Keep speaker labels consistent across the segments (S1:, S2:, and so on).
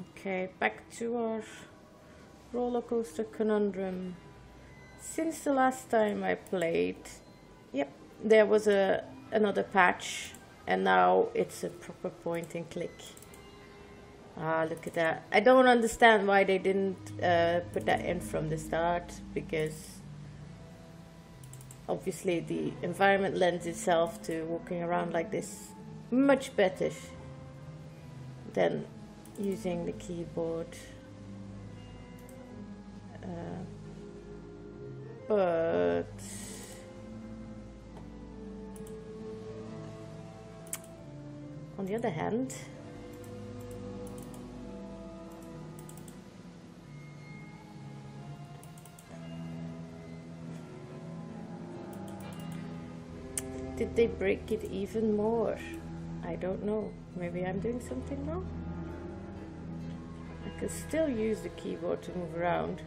S1: Okay, back to our roller coaster conundrum. Since the last time I played, yep, there was a another patch, and now it's a proper point and click. Ah, look at that. I don't understand why they didn't uh, put that in from the start, because obviously the environment lends itself to walking around like this much better than using the keyboard. Uh, but on the other hand, did they break it even more? I don't know. Maybe I'm doing something wrong? I could still use the keyboard to move around.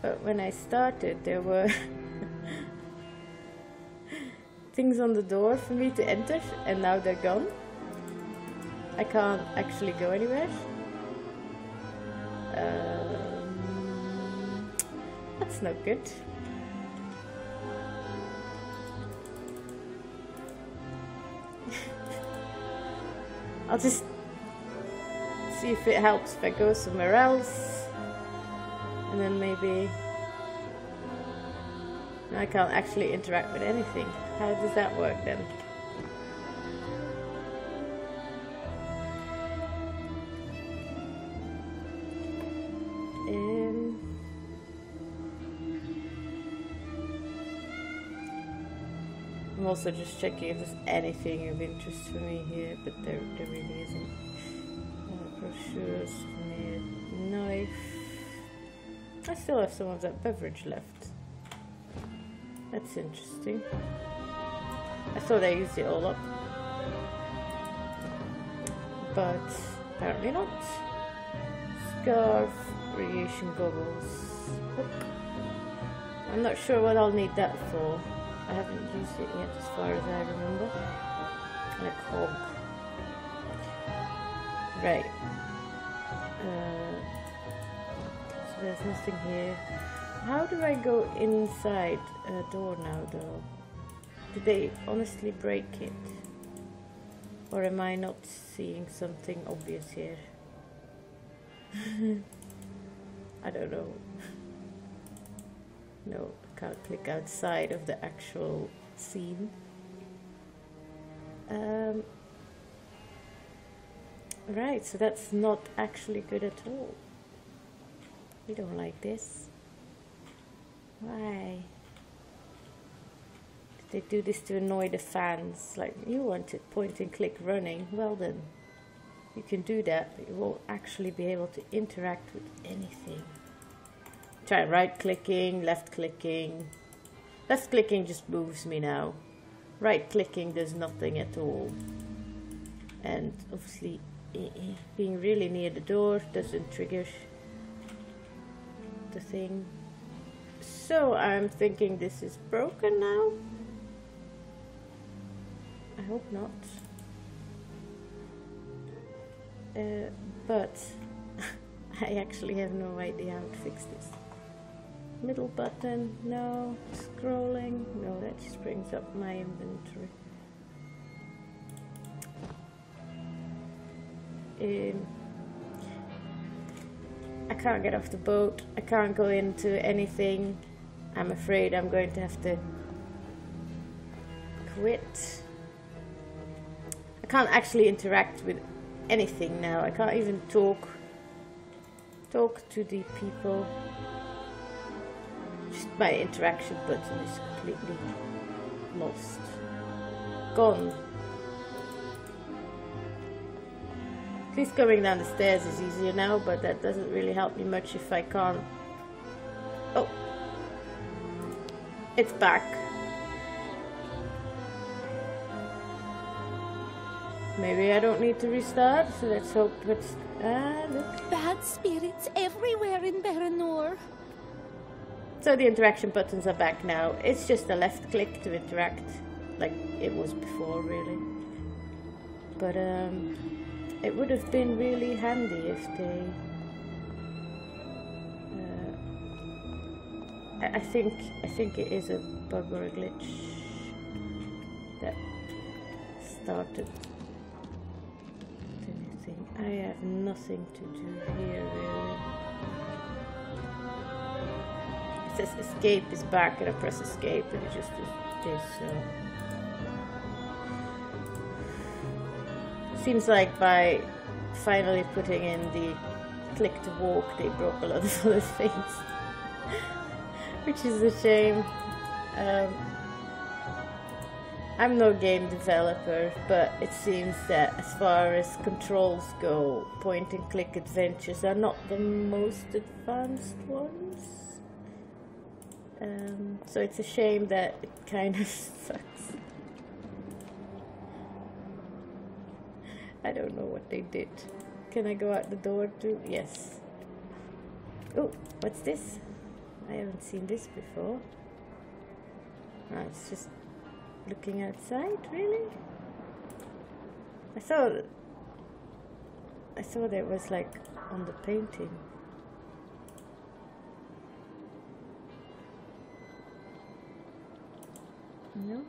S1: But when I started, there were things on the door for me to enter, and now they're gone. I can't actually go anywhere. Um, that's not good. I'll just see if it helps if I go somewhere else. And then maybe I can't actually interact with anything. How does that work then? Um, I'm also just checking if there's anything of interest for me here, but there, there really isn't. A knife. I still have some of that beverage left. That's interesting. I thought I used it all up. But apparently not. Scarf, radiation goggles. I'm not sure what I'll need that for. I haven't used it yet as far as I remember. And a cog. Right. There's nothing here. How do I go inside a door now though? Did they honestly break it? Or am I not seeing something obvious here? I don't know. No, can't click outside of the actual scene. Um, right, so that's not actually good at all. We don't like this. Why? They do this to annoy the fans? Like, you want wanted point and click running. Well then, you can do that, but you won't actually be able to interact with anything. Try right clicking, left clicking. Left clicking just moves me now. Right clicking does nothing at all. And obviously, eh, eh, being really near the door doesn't trigger the thing. So I'm thinking this is broken now. I hope not. Uh, but I actually have no idea how to fix this. Middle button, no. Scrolling, no, that just brings up my inventory. Um, I can't get off the boat. I can't go into anything. I'm afraid I'm going to have to quit. I can't actually interact with anything now. I can't even talk talk to the people. Just my interaction button is completely lost. Gone. At least going down the stairs is easier now, but that doesn't really help me much if I can't... Oh! It's back. Maybe I don't need to restart, so let's hope it's... Ah, look.
S2: Bad spirits everywhere in Baranor.
S1: So the interaction buttons are back now. It's just a left click to interact, like it was before, really. But, um... it would have been really handy if they. Uh, I, think I think it is a bug or a glitch that started anything. I have nothing to do here really. It says escape is back and I press escape and it just is so. Seems like by finally putting in the click to walk, they broke a lot of other things, which is a shame. Um, I'm no game developer, but it seems that as far as controls go, point and click adventures are not the most advanced ones. Um, so it's a shame that it kind of sucks. I don't know what they did. Can I go out the door too? Yes. Oh, what's this? I haven't seen this before. Ah, it's just looking outside, really? I thought I thought it was like on the painting. No?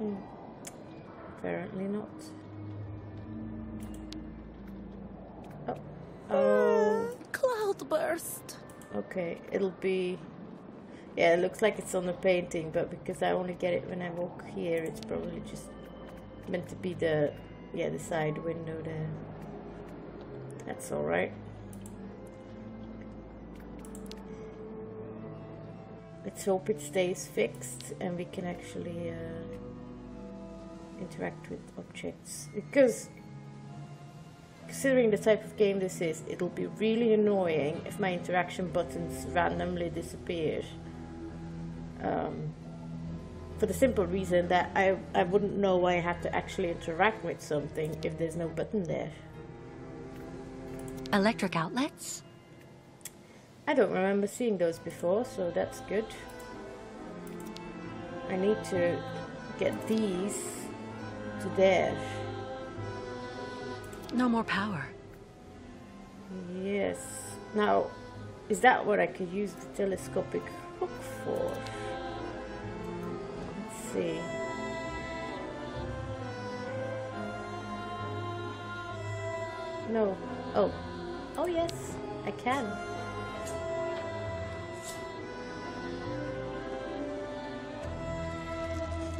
S1: Hmm. Apparently not. Oh. Oh.
S2: Cloudburst.
S1: Okay, it'll be. Yeah, it looks like it's on the painting, but because I only get it when I walk here, it's probably just meant to be the yeah the side window there. That's all right. Let's hope it stays fixed and we can actually uh, interact with objects because considering the type of game this is, it'll be really annoying if my interaction buttons randomly disappear. Um, for the simple reason that I, I wouldn't know why I have to actually interact with something if there's no button there.
S3: Electric outlets?
S1: I don't remember seeing those before, so that's good. I need to get these to death.
S3: No more power.
S1: Yes. Now, is that what I could use the telescopic hook for? Let's see. No. Oh. Oh, yes. I can.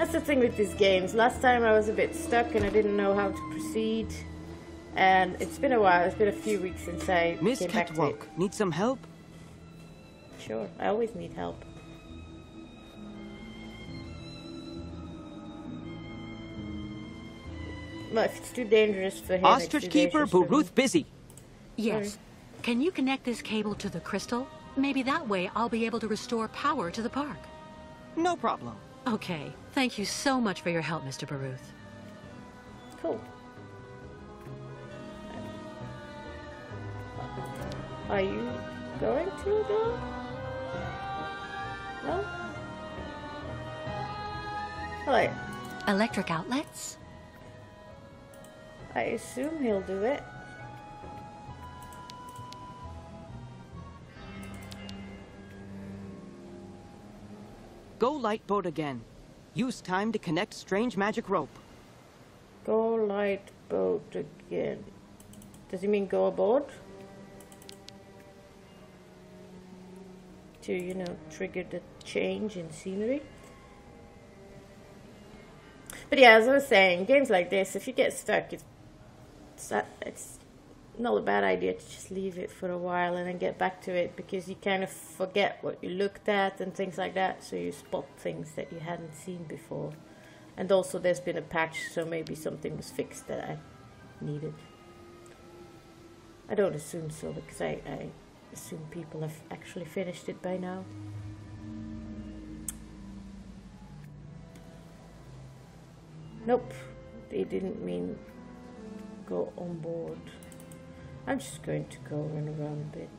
S1: That's the thing with these games. Last time I was a bit stuck and I didn't know how to proceed. And it's been a while. It's been a few weeks since I
S4: Miss
S1: came back to it.
S4: Catwalk, need some help?
S1: Sure, I always need help. Well, if it's too dangerous for him, it's
S4: Ostrich Keeper,
S1: dangerous for me.
S4: Ruth busy.
S3: Yes. Can you connect this cable to the crystal? Maybe that way I'll be able to restore power to the park.
S4: No problem.
S3: Okay. Thank you so much for your help, Mr. Baruth.
S1: Cool. Are you going to though? No? Alright,
S3: Electric outlets?
S1: I assume he'll do it.
S4: Go light boat again. Use time to connect strange magic rope.
S1: Go light boat again. Does he mean go aboard? To, you know, trigger the change in scenery? But yeah, as I was saying, games like this, if you get stuck, it's, not a bad idea to just leave it for a while and then get back to it because you kind of forget what you looked at and things like that, so you spot things that you hadn't seen before. And also, there's been a patch, so maybe something was fixed that I needed. I don't assume so because I, I assume people have actually finished it by now. Nope, they didn't mean go on board. I'm just going to go run around a bit.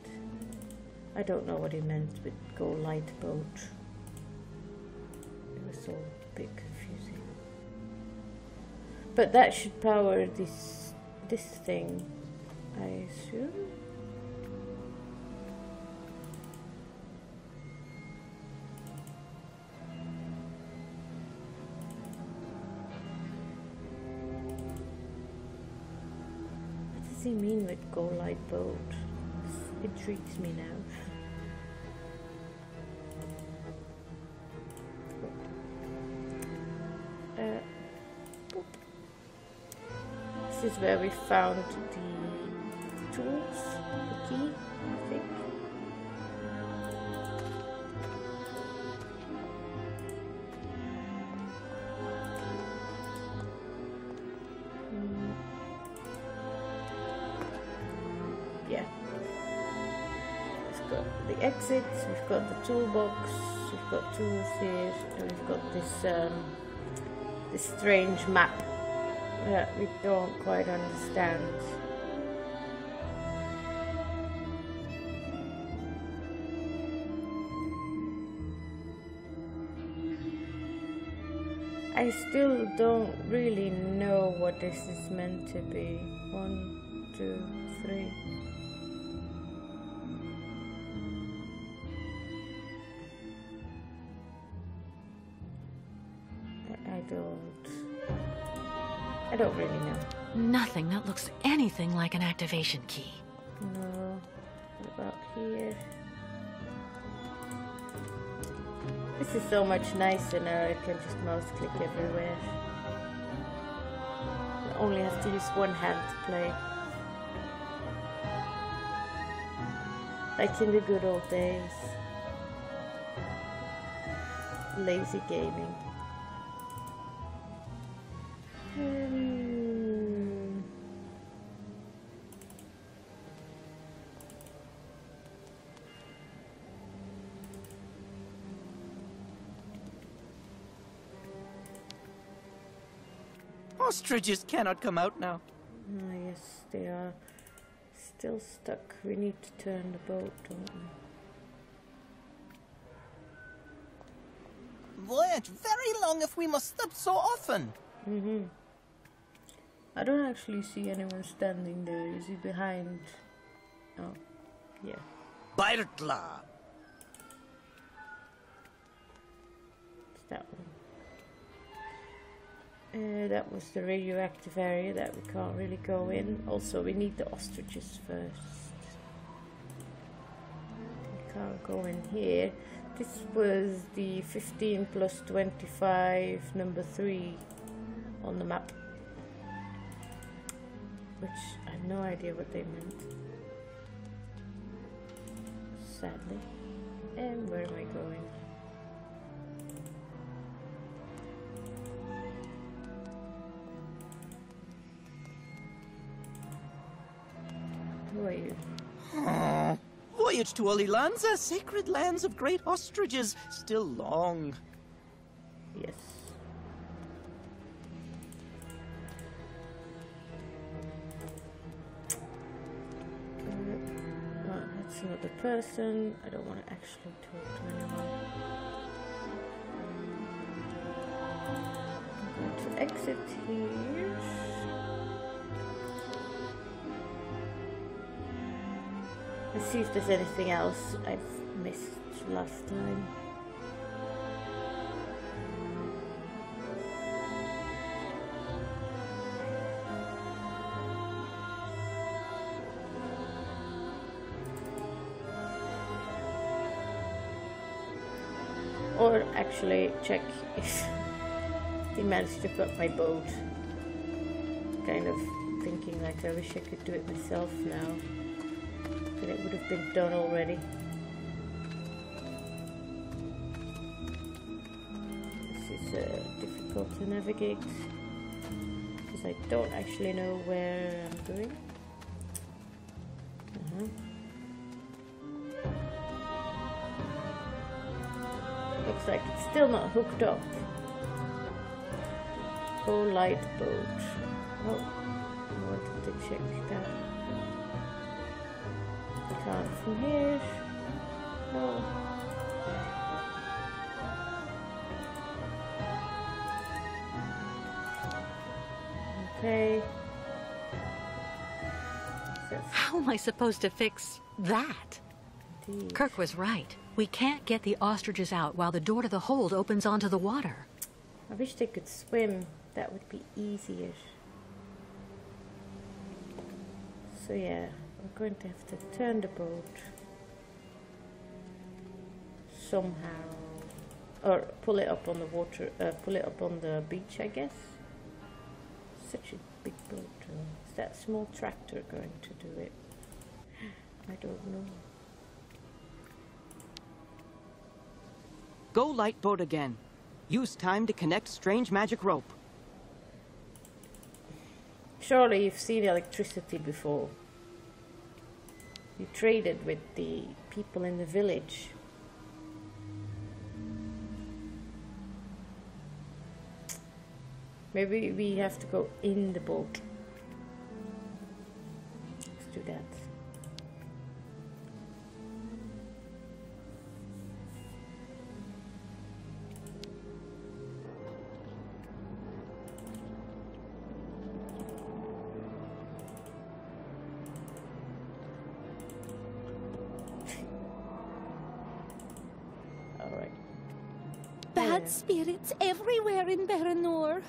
S1: I don't know what he meant with go light boat. It was all a bit confusing. But that should power this this thing, I assume. Does he mean with go light boat? This intrigues me now. Uh. This is where we found the tools, the key, I think. We've got the toolbox, we've got tools here, and we've got this um, this strange map that we don't quite understand. I still don't really know what this is meant to be. One, two, three. Don't. I don't really know.
S3: Nothing that looks anything like an activation key.
S1: No. What about here? This is so much nicer now. I can just mouse click everywhere. I only have to use one hand to play. Like in the good old days. Lazy gaming.
S5: Ostriches cannot come out now.
S1: Ah, yes, they are still stuck. We need to turn the boat, don't we?
S5: Voyage very long if we must stop so often.
S1: Mm-hmm. I don't actually see anyone standing there. Is he behind? Oh, yeah.
S5: Bairtla.
S1: It's that one. Uh, that was the radioactive area that we can't really go in. Also, we need the ostriches first. We can't go in here. This was the 15 plus 25, number 3 on the map. Which I have no idea what they meant. Sadly. And where am I going?
S5: Voyage to Olilanza, sacred lands of great ostriches, still long.
S1: Yes. Uh, that's not the person. I don't want to actually talk to anyone. I'm going to exit here. Let's see if there's anything else I've missed last time. Or actually check if he managed to put my boat. Kind of thinking like I wish I could do it myself now. Would have been done already. This is uh, difficult to navigate because I don't actually know where I'm going. Uh-huh. Looks like it's still not hooked up. Go light boat. Oh, I wanted to check that. No. Okay.
S3: How am I supposed to fix that?
S1: Indeed.
S3: Kurk was right. We can't get the ostriches out while the door to the hold opens onto the water.
S1: I wish they could swim. That would be easier. So yeah we're going to have to turn the boat somehow, or pull it up on the water, uh, pull it up on the beach, I guess. Such a big boat. though. Is that small tractor going to do it? I don't know.
S4: Go light boat again. Use time to connect strange magic rope.
S1: Surely you've seen electricity before. You traded with the people in the village. Maybe we have to go in the boat. Let's do that.
S2: Bad spirits everywhere in Baranor.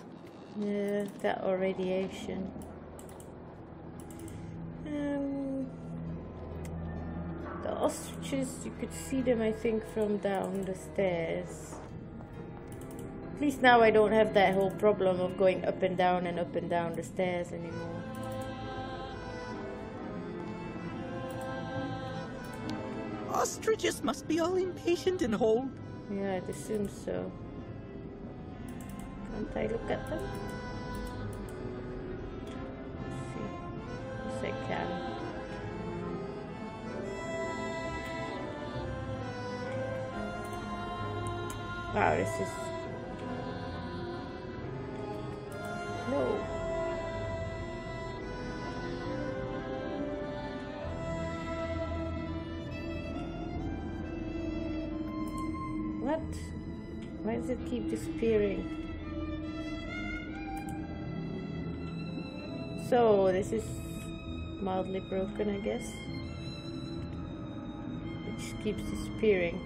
S1: Yeah, that or radiation. Um, the ostriches, you could see them, I think, from down the stairs. At least now I don't have that whole problem of going up and down and up and down the stairs anymore.
S5: Ostriches must be all impatient and hold.
S1: Yeah, I'd assume so. Can't I look at them? Let's see. Yes, I can. Wow, this is. No. Why does it keep disappearing? So, this is mildly broken, I guess. It just keeps disappearing.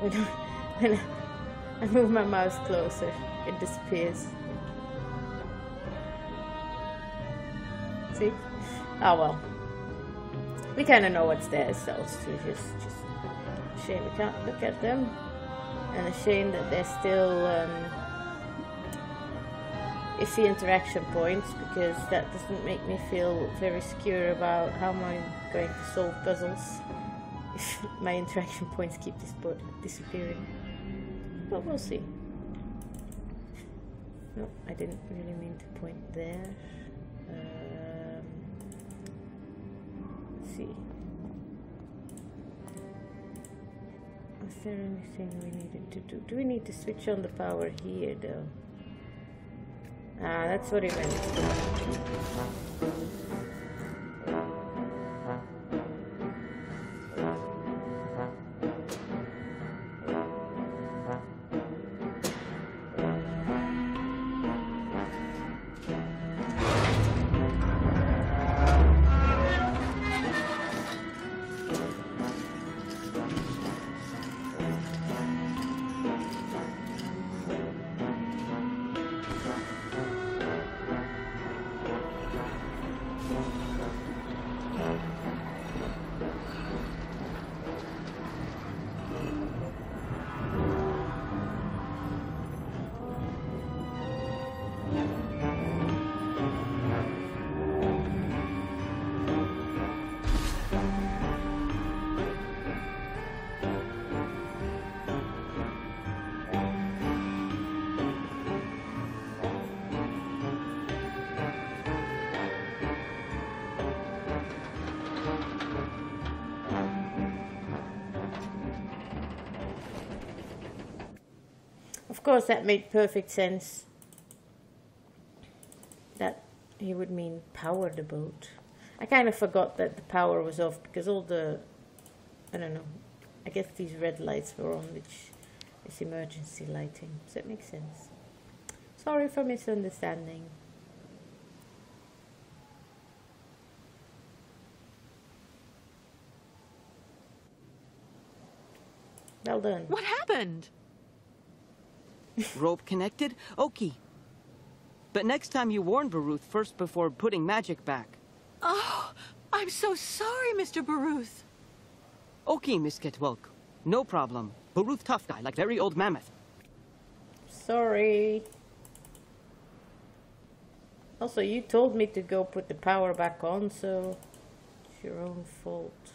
S1: When I move my mouse closer, it disappears. See? Oh well. We kind of know what's there, so it's just, just a shame we can't look at them. And a shame that they're still um, iffy interaction points because that doesn't make me feel very secure about how I'm going to solve puzzles if my interaction points keep dis- disappearing. But we'll see. No, I didn't really mean to point there. See. Is there anything we needed to do? Do we need to switch on the power here though? Ah, that's what it meant. Of course, that made perfect sense. That he would mean power the boat. I kind of forgot that the power was off because all the, I don't know, I guess these red lights were on, which is emergency lighting, so it makes sense. Sorry for misunderstanding. Well done.
S3: What happened?
S4: Rope connected? Okay. But next time you warn Baruth first before putting magic back.
S3: Oh, I'm so sorry, Mr. Baruth.
S4: Okay, Miss Ketwelk. No problem. Baruth tough guy, like very old mammoth.
S1: Sorry. Also, you told me to go put the power back on, so it's your own fault.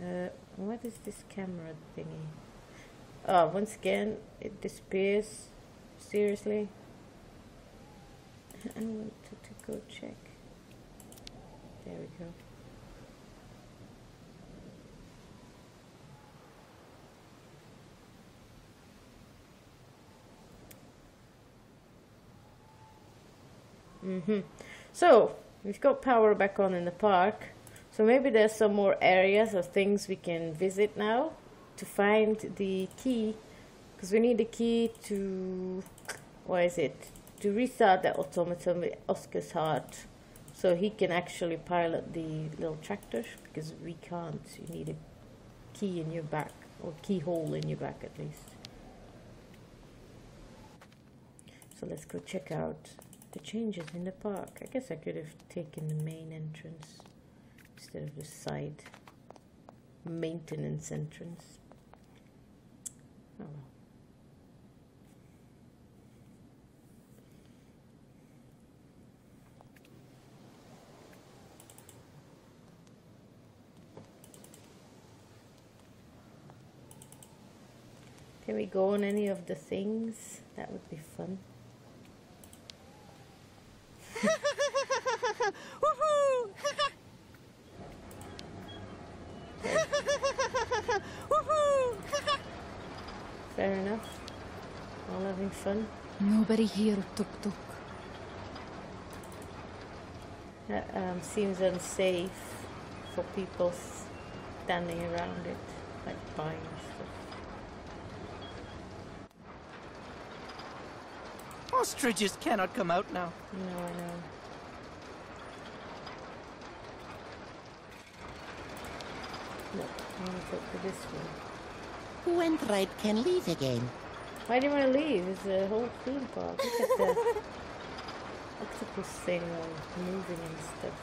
S1: Uh, what is this camera thingy? Oh, once again, it disappears. Seriously? I wanted to go check. There we go. Mm-hmm. So, we've got power back on in the park. So maybe there's some more areas or things we can visit now to find the key. Because we need the key to... What is it? To restart the automaton with Oscar's heart. So he can actually pilot the little tractor. Because we can't. You need a key in your back. Or keyhole in your back at least. So let's go check out the changes in the park. I guess I could have taken the main entrance instead of the side maintenance entrance. Can we go on any of the things? That would be fun.
S5: Woohoo! Woohoo!
S1: Fair enough. All having fun.
S2: Nobody here, Tuk Tuk.
S1: That um, seems unsafe for people standing around it, like buying stuff.
S5: Ostriches cannot come out now.
S1: No, I know. No, I want to go to this one.
S6: Who went right can leave again.
S1: Why do you want to leave? It's a whole theme park. Look at the octopus thing all moving and stuff.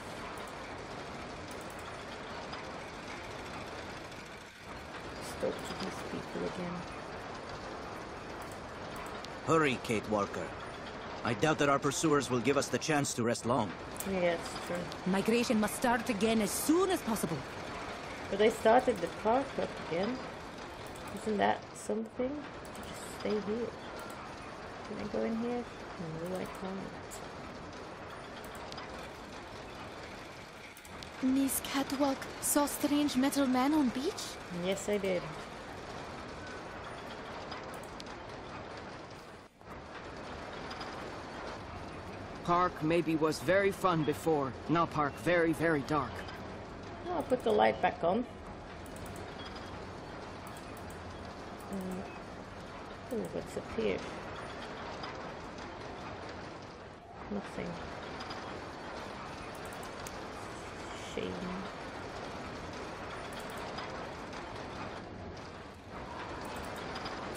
S1: Stop to these people again.
S7: Hurry, Kate Walker. I doubt that our pursuers will give us the chance to rest long.
S1: Yeah, it's true.
S2: Migration must start again as soon as possible.
S1: But they started the park up again. Isn't that something? Just stay here. Can I go in here? No, I can't.
S2: Miss Catwalk saw strange metal man on beach?
S1: Yes, I did.
S4: Park maybe was very fun before. Now park very, very dark.
S1: Oh, I'll put the light back on. Oh, what's up here? Nothing. Shame.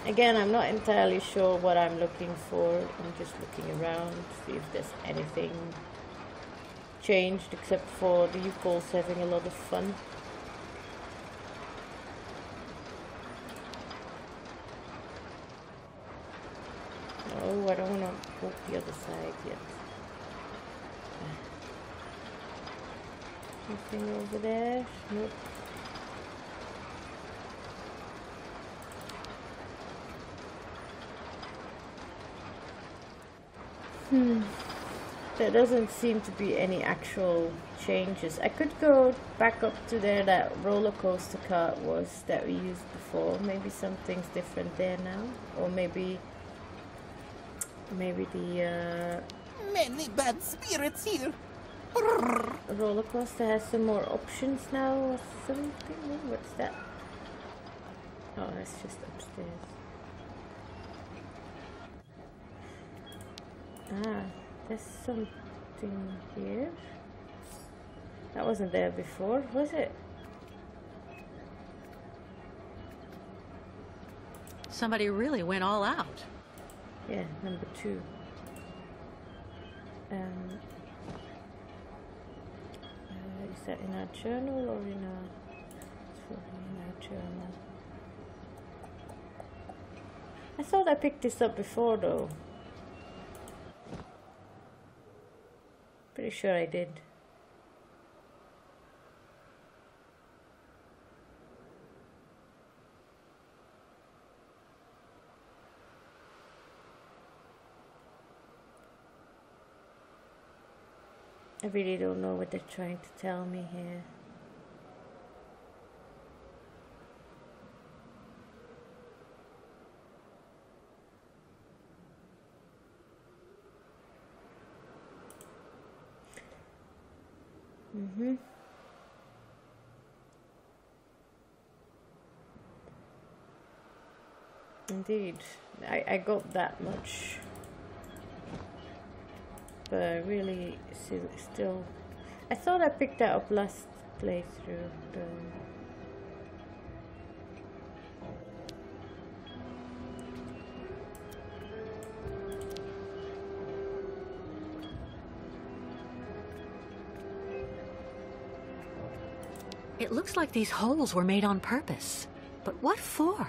S1: Again, I'm not entirely sure what I'm looking for. I'm just looking around to see if there's anything changed except for the Youkols having a lot of fun. Oh, I walk the other side yes. Nothing over there? Nope. Hmm. There doesn't seem to be any actual changes. I could go back up to there that roller coaster cart was that we used before. Maybe something's different there now. Or maybe maybe the uh,
S5: Many bad spirits here.
S1: roller coaster has some more options now or something. What's that? Oh, that's just upstairs. Ah, there's something here. That wasn't there before, was it?
S3: Somebody really went all out.
S1: Yeah, number two. Um, uh, is that in our journal or in our? In our journal. I thought I picked this up before though. Pretty sure I did. Really don't know what they're trying to tell me here. Mm-hmm. Indeed, I, I got that much. But I really still, still... I thought I picked that up last playthrough, though.
S3: It looks like these holes were made on purpose. But what for?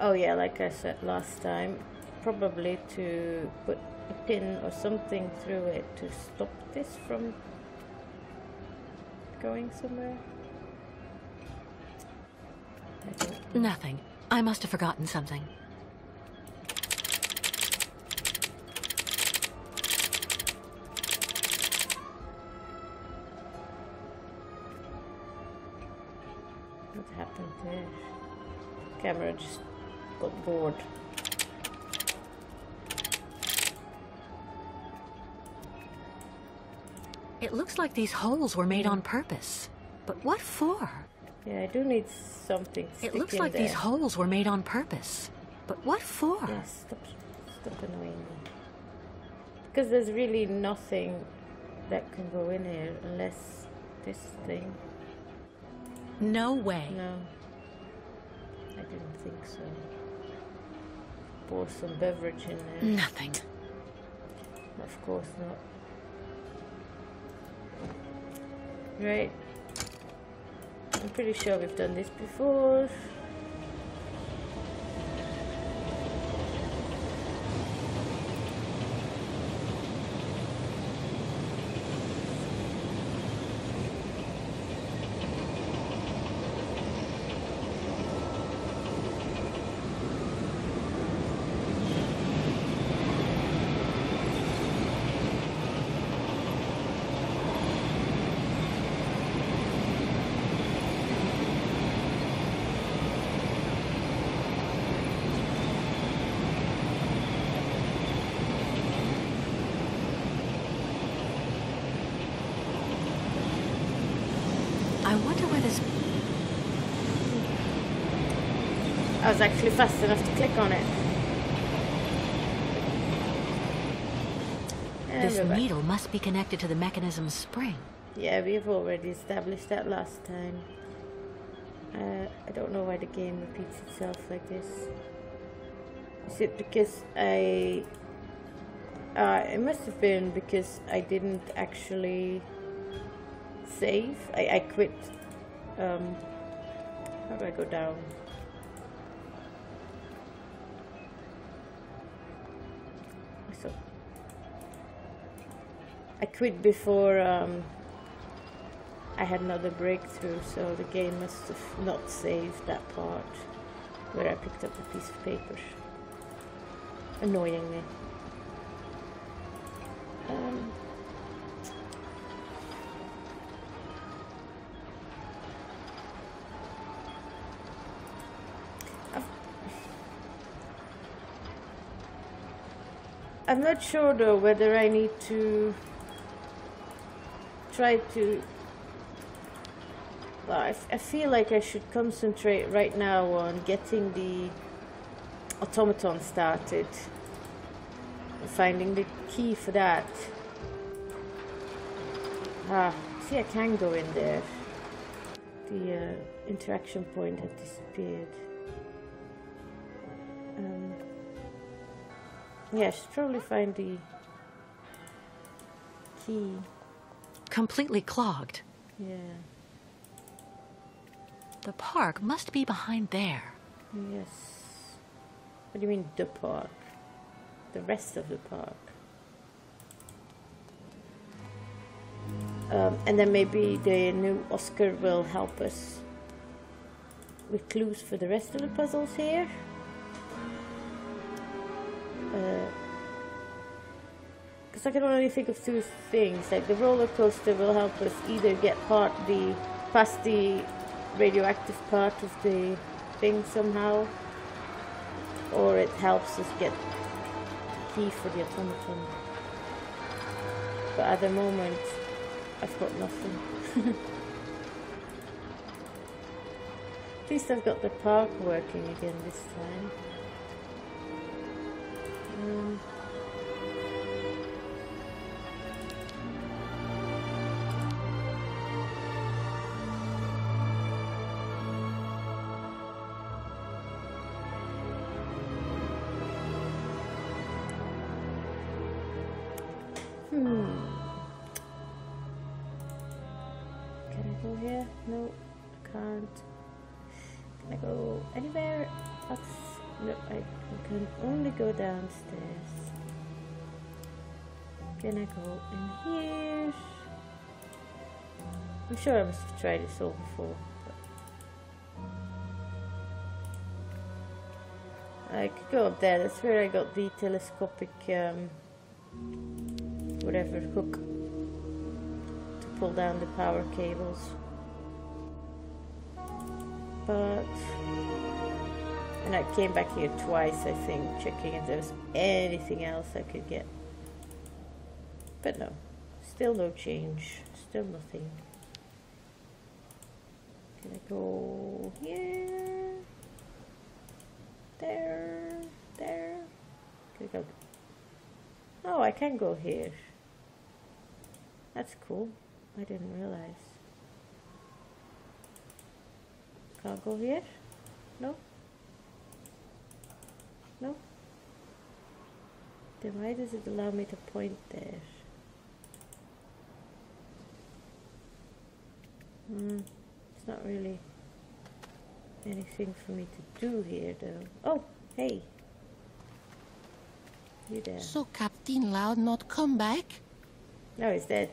S1: Oh yeah, like I said last time, probably to put a pin or something through it to stop this from going somewhere. I don't know.
S3: Nothing. I must have forgotten something.
S1: What happened there? Camera just got bored.
S3: It looks like these holes were made on purpose. But what for?
S1: Yeah, I do need something.
S3: It looks like these holes were made on purpose. But what for?
S1: Yeah, stop, stop annoying me. Because there's really nothing that can go in here unless this thing.
S3: No way.
S1: No, I didn't think so. Pour some beverage in there.
S3: Nothing.
S1: Of course not. Right. I'm pretty sure we've done this before.
S3: I wonder where this.
S1: I was actually fast enough to click on it. And
S3: This needle must be connected to the mechanism's spring.
S1: Yeah, we've already established that last time. Uh, I don't know why the game repeats itself like this. Is it because I... Uh, it must have been because I didn't actually save. I, I quit. Um, how do I go down? I quit before um, I had another breakthrough, so the game must have not saved that part where I picked up a piece of paper. Annoying me. Um, I'm not sure though whether I need to try to Well, I, feel like I should concentrate right now on getting the automaton started. Finding the key for that. Ah, see, I can go in there. The uh, interaction point had disappeared. Um, yeah, I should probably find the key.
S3: Completely clogged.
S1: Yeah,
S3: The park must be behind there.
S1: yes. What do you mean, the park? The rest of the park. Um, and then maybe the new Oscar will help us with clues for the rest of the puzzles here. Because I can only think of two things. Like the roller coaster will help us either get part the past the radioactive part of the thing somehow, or it helps us get the key for the automaton. But at the moment, I've got nothing. At least I've got the park working again this time. Um, sure I must have tried this all before. I could go up there. That's where I got the telescopic, um, whatever hook to pull down the power cables. But and I came back here twice, I think, checking if there was anything else I could get. But no, still no change, still nothing. I go here? There, there. Can I go? Oh, I can go here. That's cool. I didn't realize. Can't go here? No? No? Then why does it allow me to point there? Hmm, not really anything for me to do here though. Oh, hey. You there.
S6: So Captain Loud not come back?
S1: No, he's dead.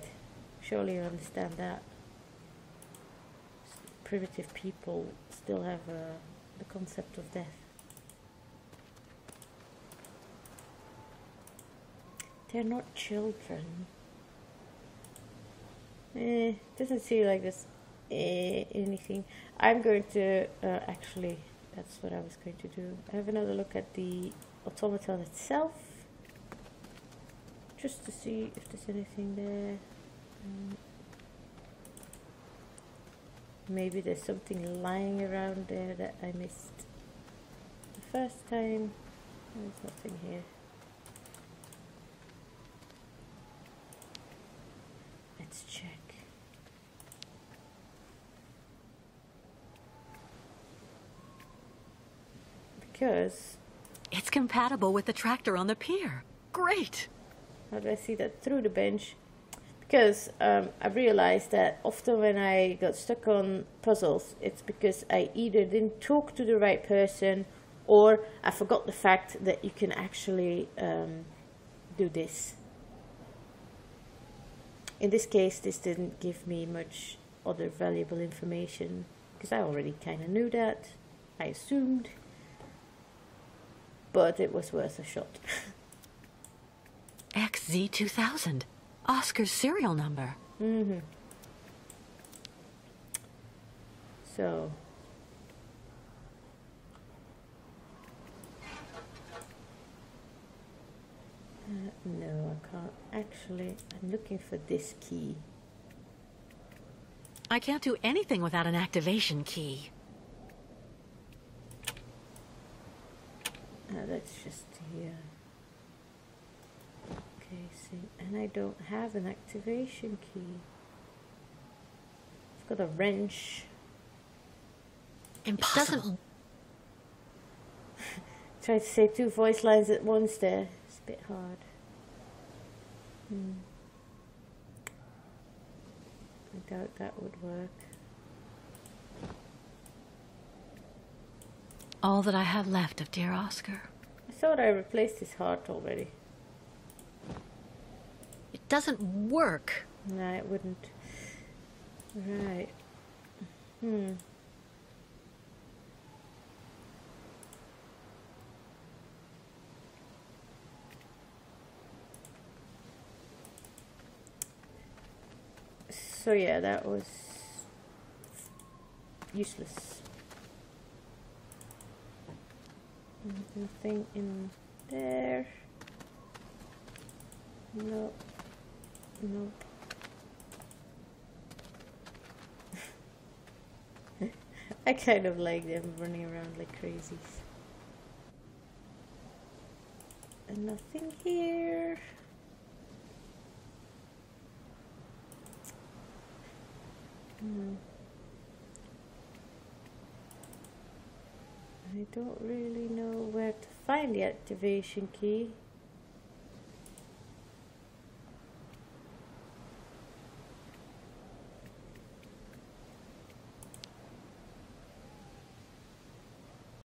S1: Surely you understand that. Primitive people still have uh, the concept of death. They're not children. Eh, doesn't seem like eh, anything. I'm going to uh, actually. That's what I was going to do. Have another look at the automaton itself, just to see if there's anything there. Mm. Maybe there's something lying around there that I missed the first time. There's nothing here. Let's check. Because
S3: It's compatible with the tractor on the pier. Great!
S1: How do I see that through the bench? Because um, I realized that often when I got stuck on puzzles, it's because I either didn't talk to the right person or I forgot the fact that you can actually um, do this. In this case, this didn't give me much other valuable information because I already kind of knew that. I assumed. But it was worth a shot.
S3: XZ2000. Oscar's serial number.
S1: Mm-hmm. So. Uh, no, I can't. Actually, I'm looking for this key.
S3: I can't do anything without an activation key.
S1: Uh, that's just here. Okay, see, and I don't have an activation key. I've got a wrench.
S3: Impossible.
S1: Try to say two voice lines at once there. It's a bit hard. Hmm. I doubt that would work.
S3: All that I have left of dear Oscar.
S1: I thought I replaced his heart already.
S3: It doesn't work.
S1: No, it wouldn't. Right. Hmm. So yeah, that was useless. Nothing in there. Nope. Nope. I kind of like them running around like crazies. And nothing here. Hmm. I don't really know where to find the activation key.